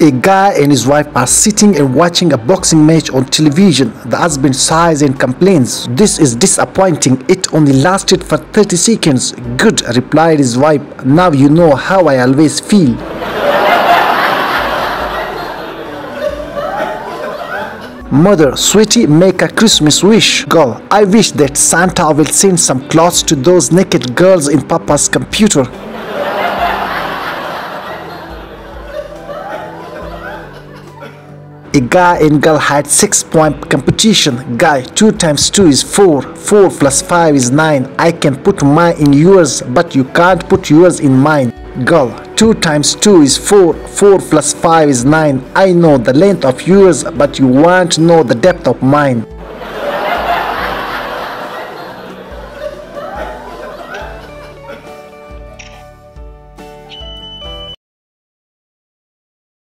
A guy and his wife are sitting and watching a boxing match on television. The husband sighs and complains, This is disappointing. It only lasted for 30 seconds. Good, replied his wife. Now you know how I always feel. Mother, sweetie, make a Christmas wish. Girl, I wish that Santa will send some clothes to those naked girls in Papa's computer. A guy and girl had six point competition. Guy, 2 times 2 is 4. 4 plus 5 is 9. I can put mine in yours, but you can't put yours in mine. Girl, 2 times 2 is 4. 4 plus 5 is 9. I know the length of yours, but you won't know the depth of mine.